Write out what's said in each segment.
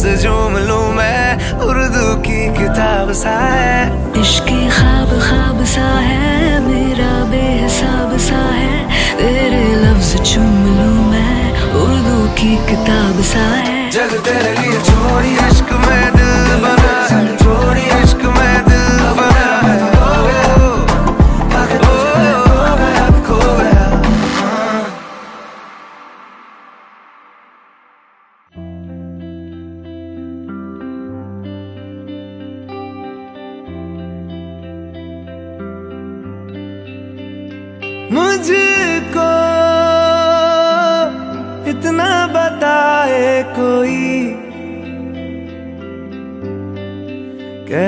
बस जुमलों में उर्दू की किताब सा है। इश्क खाब खाब सा है मेरा बेहसाब सा है। तेरे लफ्ज चुम मैं उर्दू की किताब सा है। जग तेरे लिए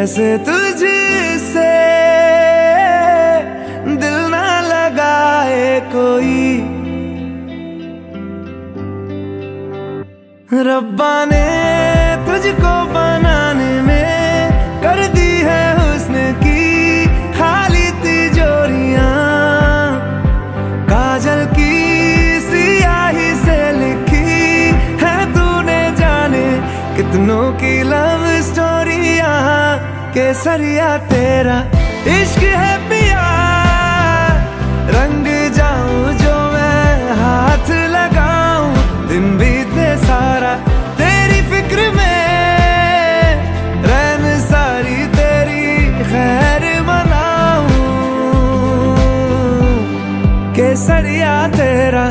कैसे तुझसे दिल ना लगाए कोई। रब्बा ने तुझको बनाने में कर दी है उसने की खाली तिजोरिया। काजल की सियाही से लिखी है तूने जाने कितनों की ला केसरिया तेरा इश्क है पिया रंग जाऊँ जो मैं हाथ लगाऊँ। दिन बीते सारा तेरी फ़िक्र में। रैन सारी तेरी खैर मनाऊं। केसरिया तेरा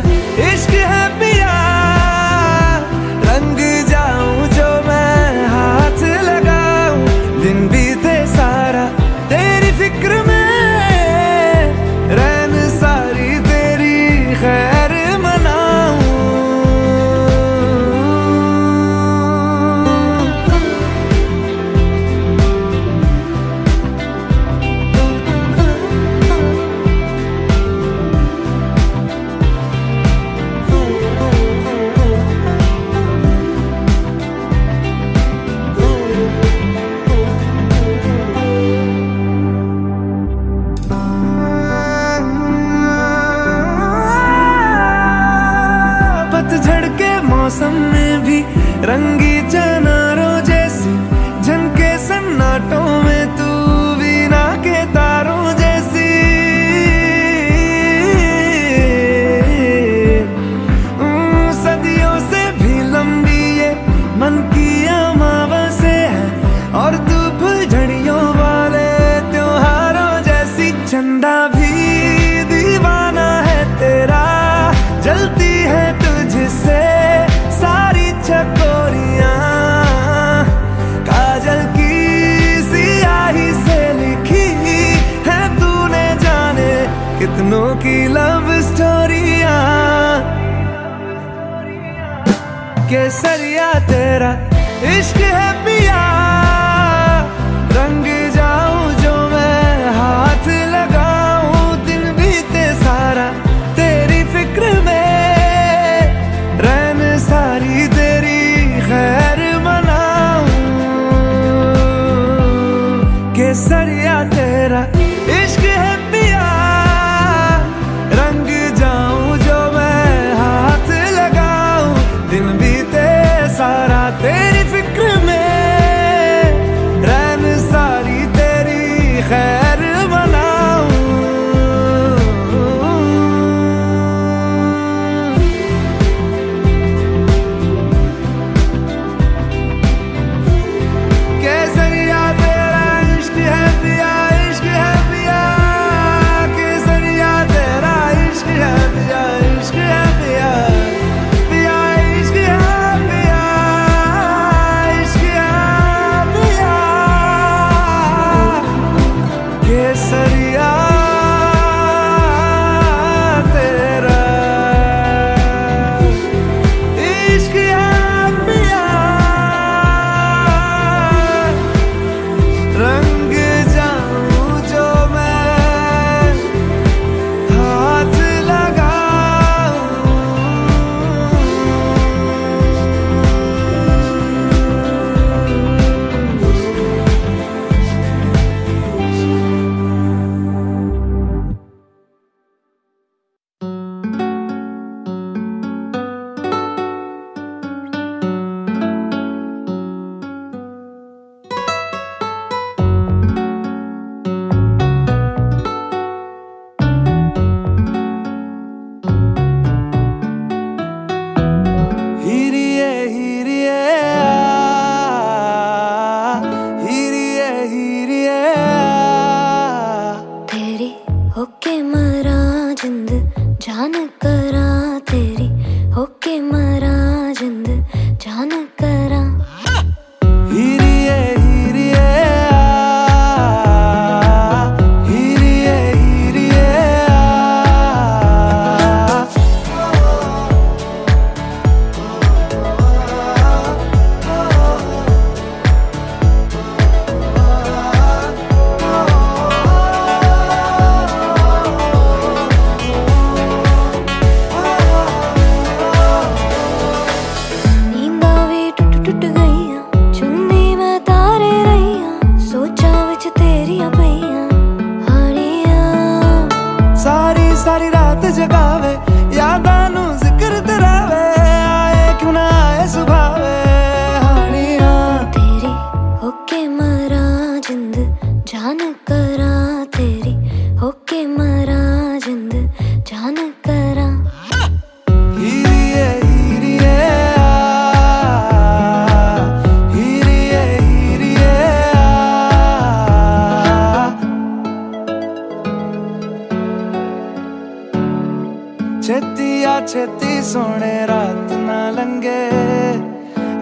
छेती सोने रात ना लंगे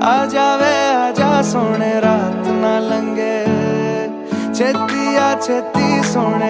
आ जावे आ जा सोने रात ना लंगे छेती आ छेती सोने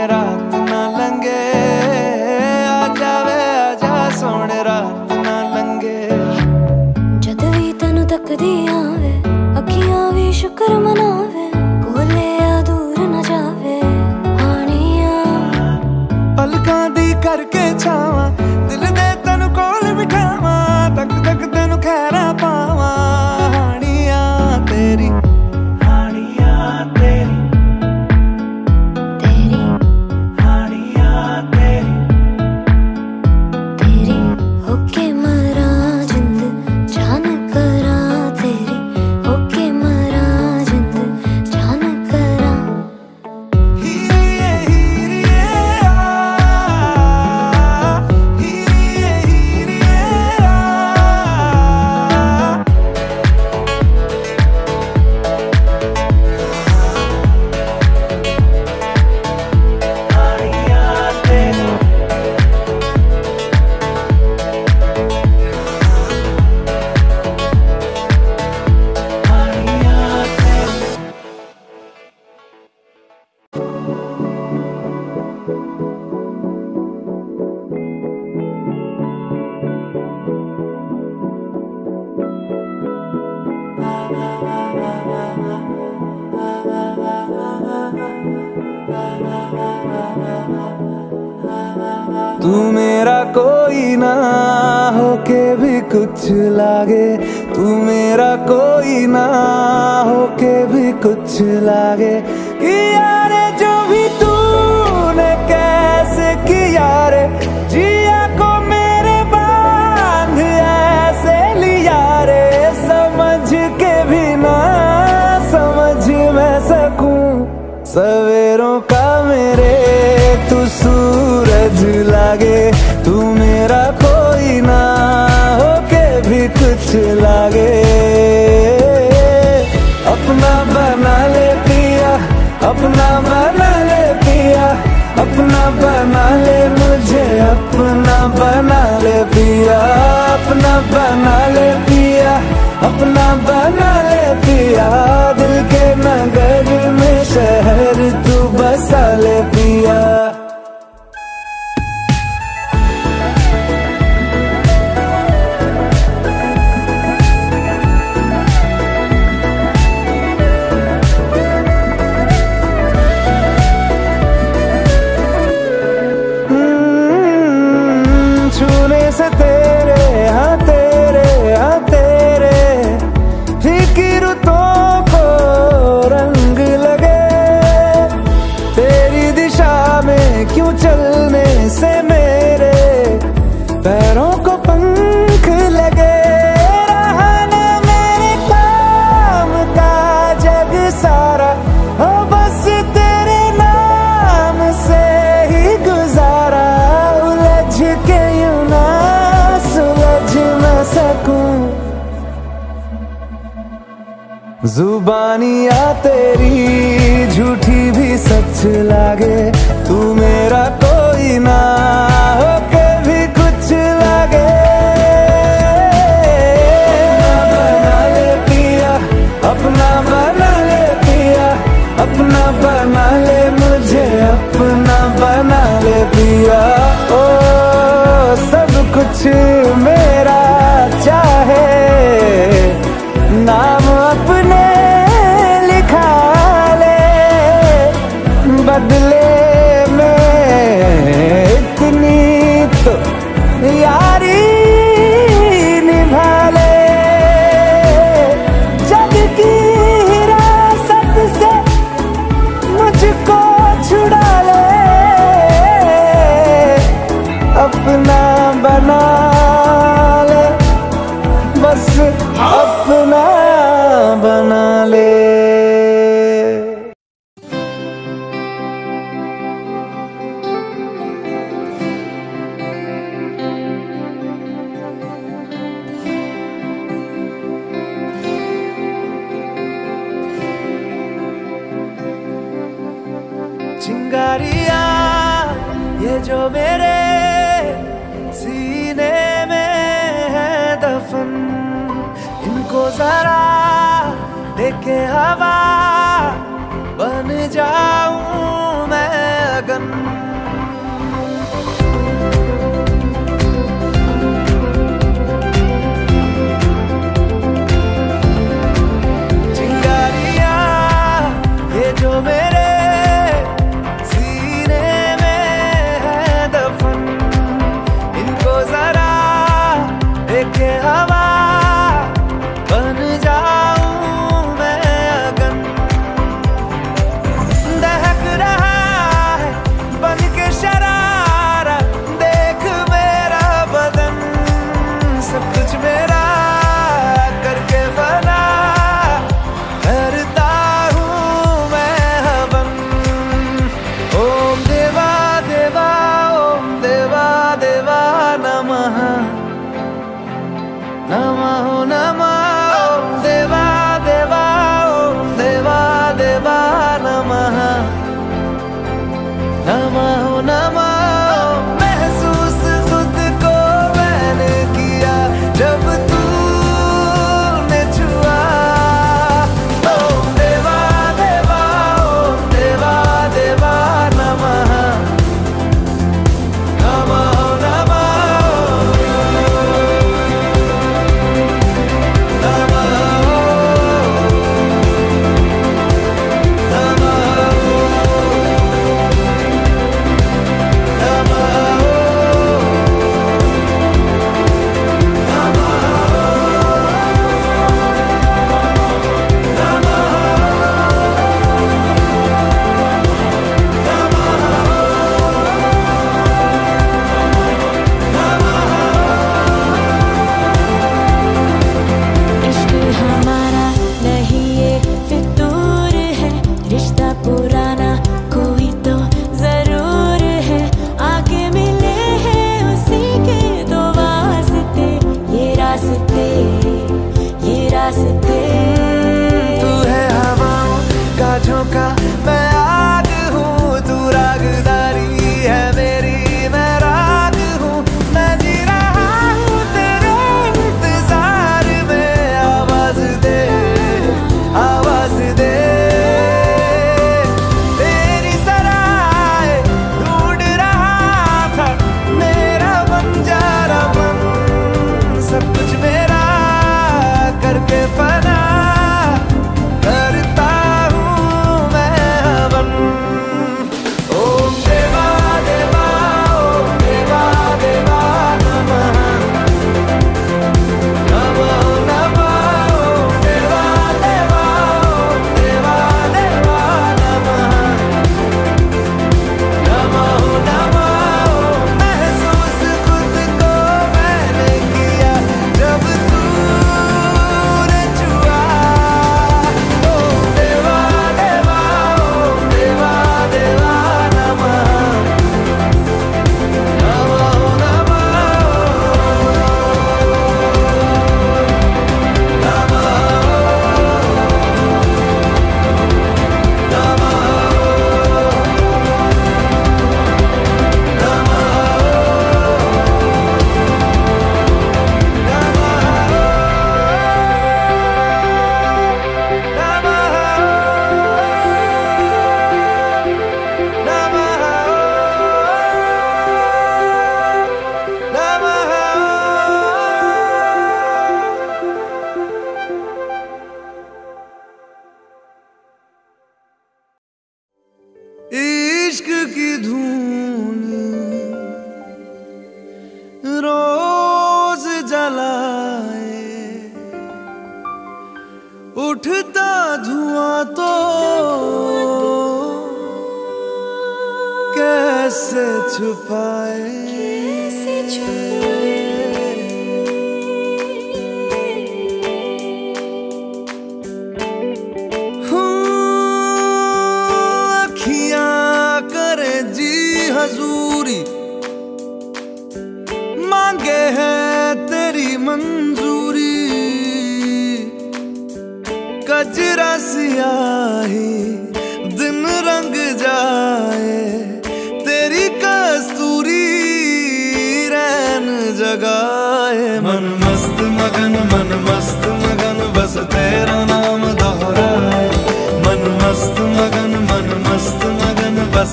अपना बना ले पिया, अपना बना ले मुझे, अपना बना ले पिया, अपना बना ले पिया, अपना बना ले पिया, दिल के नगर में शहर तू बसा ले पिया। जुबानिया तेरी झूठी भी सच लागे तू मेरे सीने में है दफन। इनको जरा देखे हवा बन जाऊँ मैं अगन।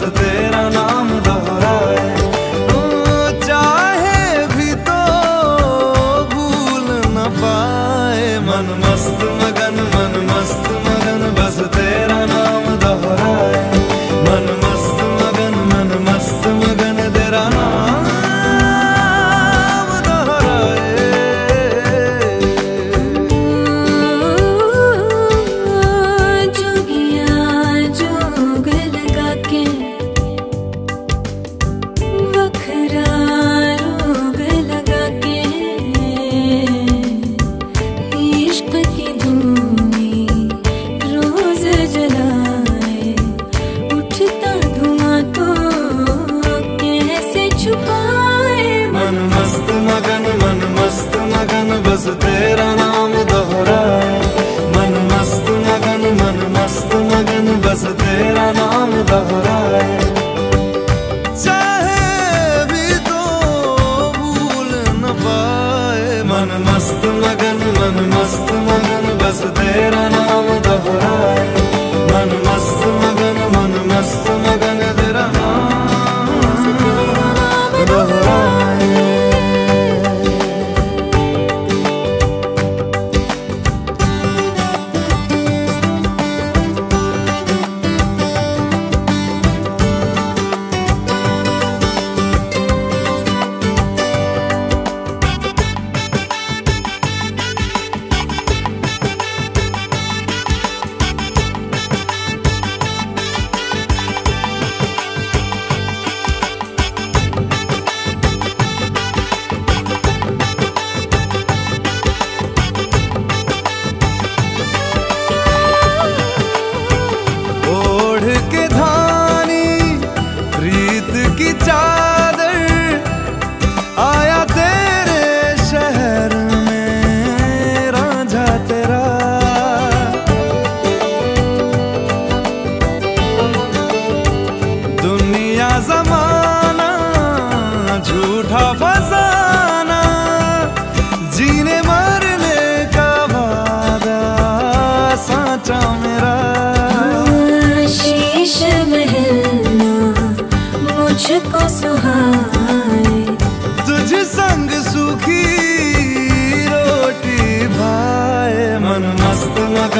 yazdı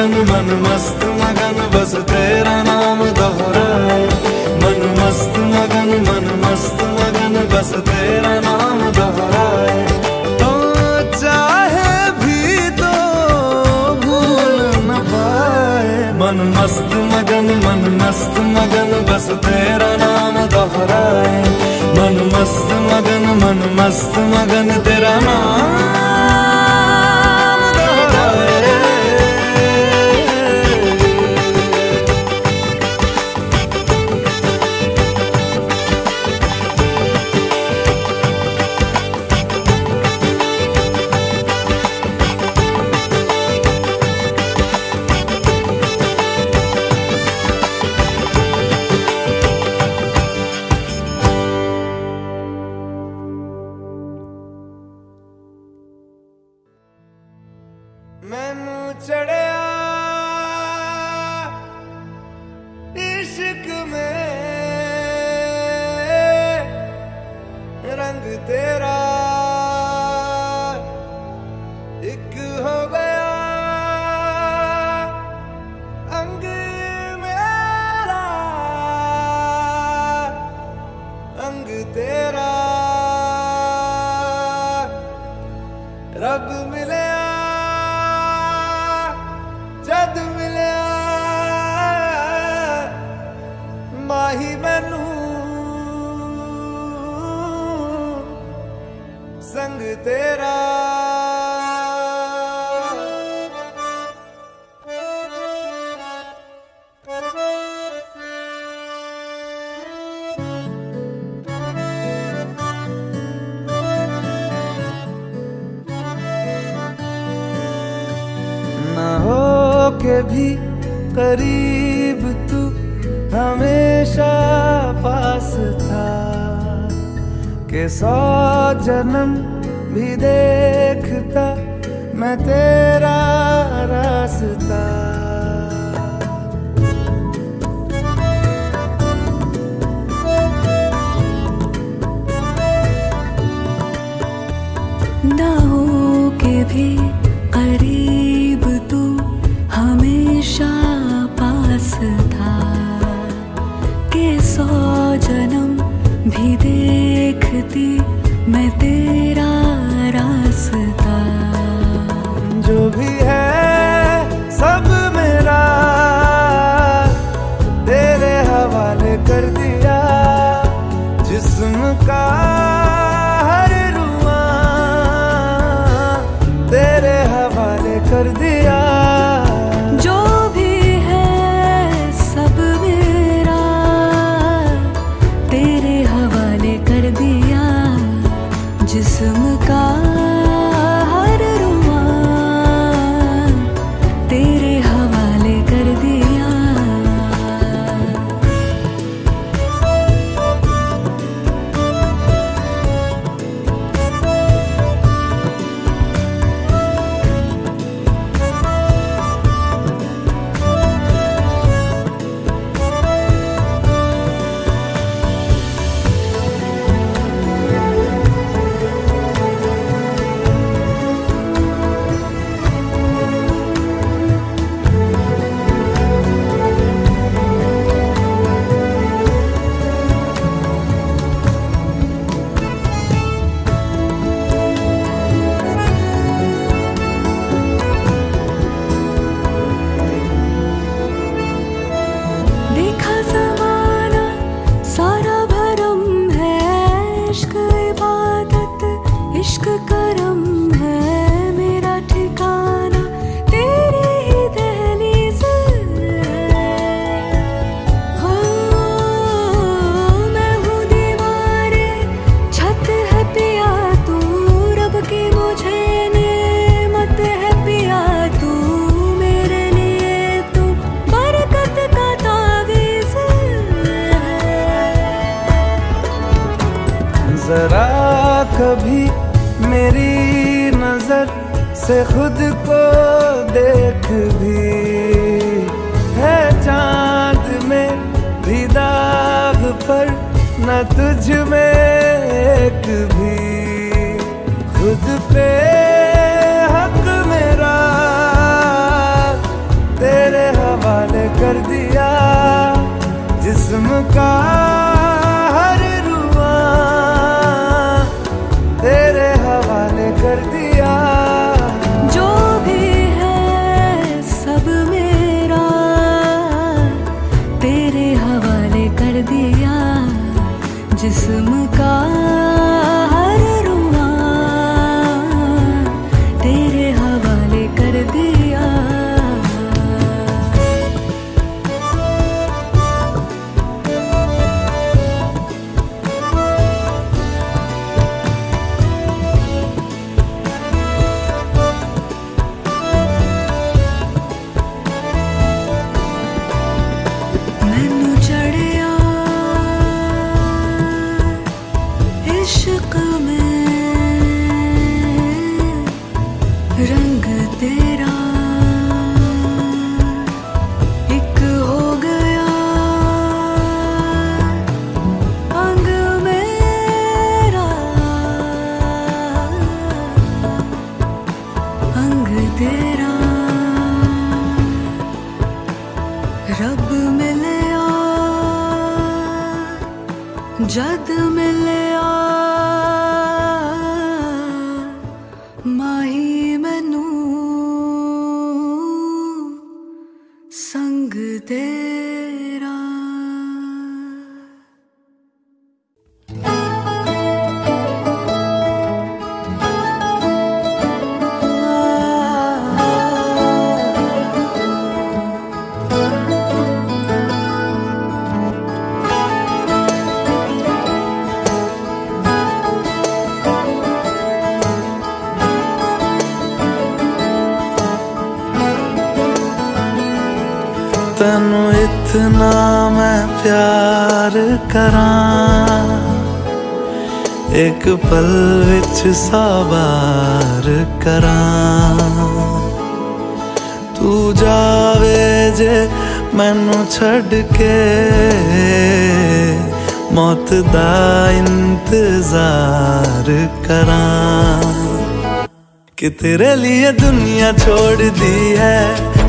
मन मन मस्त मगन बस तेरा नाम दोहराए मन मस्त मगन मन मस्त मगन बस तेरा नाम दोहराए तो चाहे भी तो भूल न पाए। मन मस्त मगन मन मस्त मगन बस तेरा नाम दोहरा। मन मस्त मगन मन मस्त मगन तेरा It could ਕਰਾਂ। एक पल विच साबार करा तू जावे जे मैनू छड़ के मौत दा इंतज़ार करा कि तेरे लिए दुनिया छोड़ दी है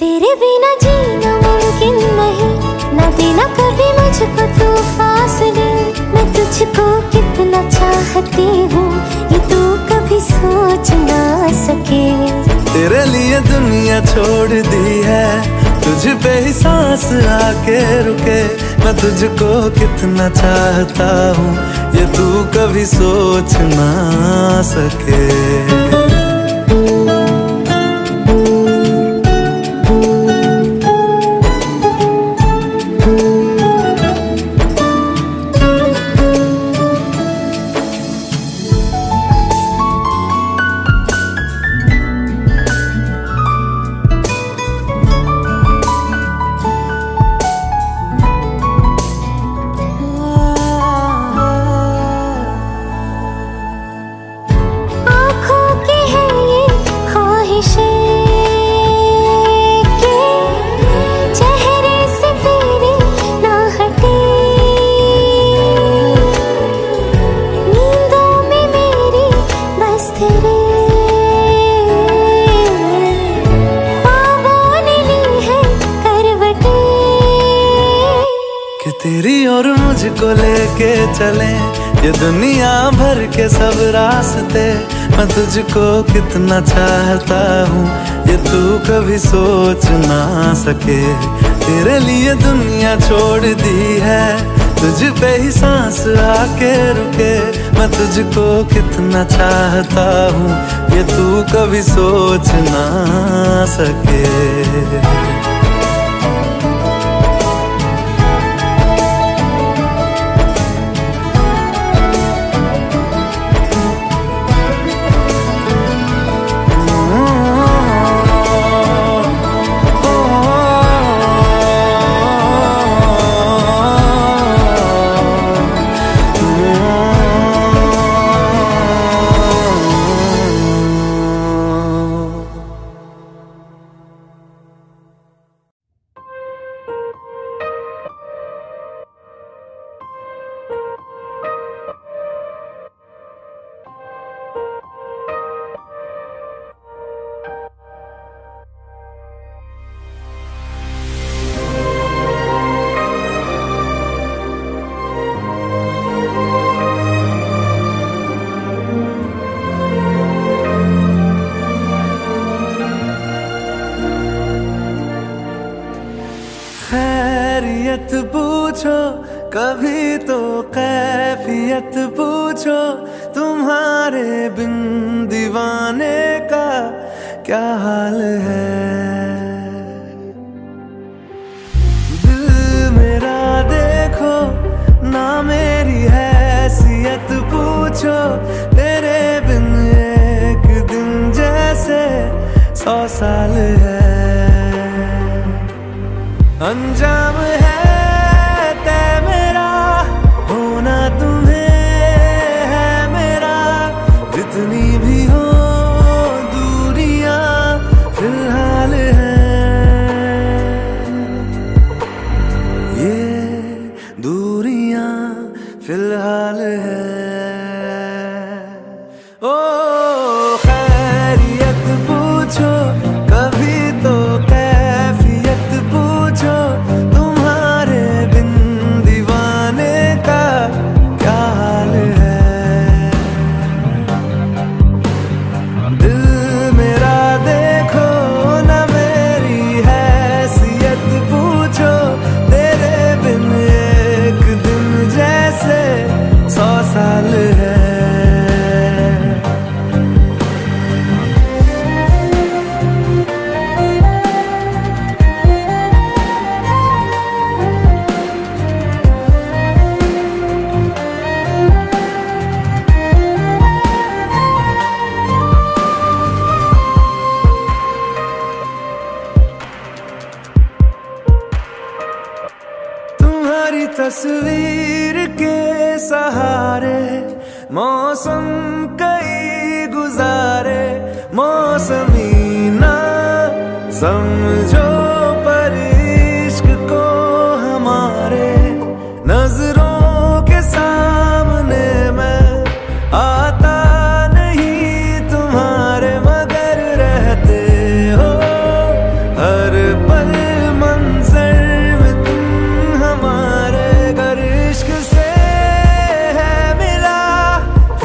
तेरे बिना जीना मुमकिन नहीं। न देना कभी मुझको तू फासले मैं तुझको कितना चाहती हूँ, ये तू कभी सोच ना सके। तेरे लिए दुनिया छोड़ दी है, तुझ पे ही सांस आके रुके। मैं तुझको कितना चाहता हूँ, ये तू कभी सोच ना सके। और मुझको लेके चले। ये दुनिया भर के सब रास्ते, मैं तुझको कितना चाहता हूँ। ये तू कभी सोच ना सके। तेरे लिए दुनिया छोड़ दी है। तुझ पे ही सांस आके रुके। मैं तुझको कितना चाहता हूँ। ये तू कभी सोच ना सके।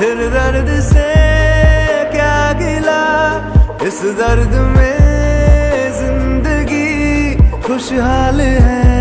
फिर दर्द से क्या गिला? इस दर्द में ज़िंदगी खुशहाल है।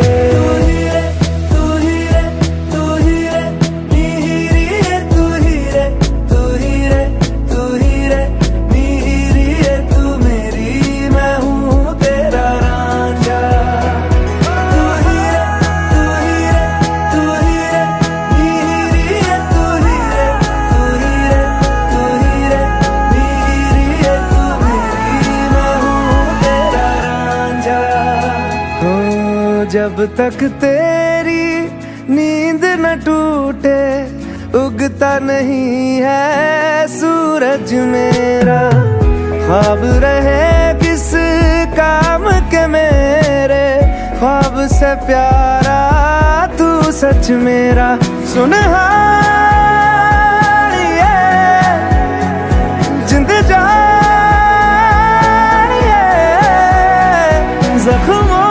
तक तेरी नींद न टूटे, उगता नहीं है सूरज मेरा। ख्वाब रहे किस काम के मेरे, ख्वाब से प्यारा तू सच मेरा। सुन जिंद जख्मों